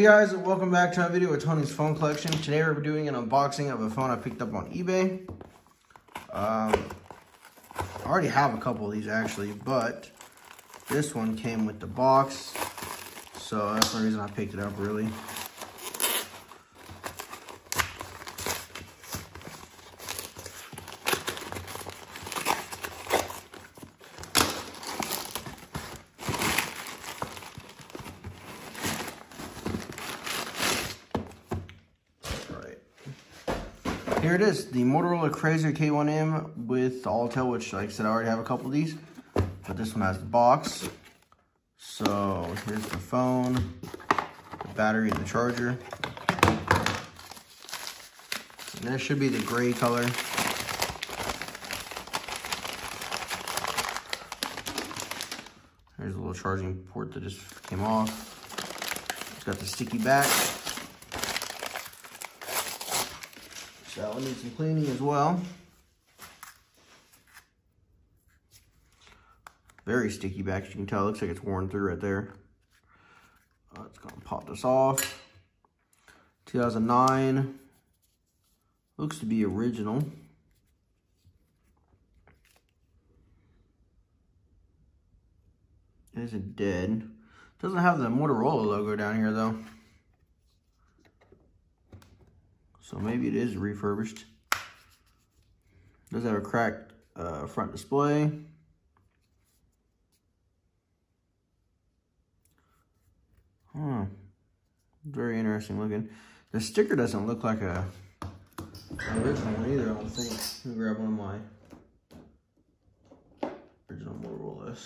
Hey guys, welcome back to my video with Tony's phone collection. Today we're doing an unboxing of a phone I picked up on eBay. Um, I already have a couple of these actually, but this one came with the box. So that's the reason I picked it up really. Here it is, the Motorola KRZR K1M with Alltel, which like I said, I already have a couple of these. But this one has the box. So here's the phone, the battery, and the charger. And this should be the gray color. There's a little charging port that just came off. It's got the sticky back. So one needs some cleaning as well. Very sticky back, you can tell. Looks like it's worn through right there. Uh, it's gonna pop this off. 2009. Looks to be original. Isn't dead. Doesn't have the Motorola logo down here though. So maybe it is refurbished. Does have a cracked uh, front display. Huh. Very interesting looking. The sticker doesn't look like a original one either, I don't think. Let me grab one of my original Motorola.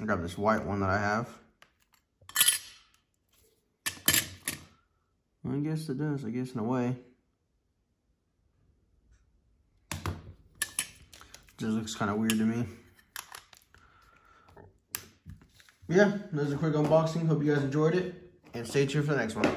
I got this white one that I have. I guess it does, I guess in a way. Just looks kind of weird to me. Yeah, that was a quick unboxing. Hope you guys enjoyed it. And stay tuned for the next one.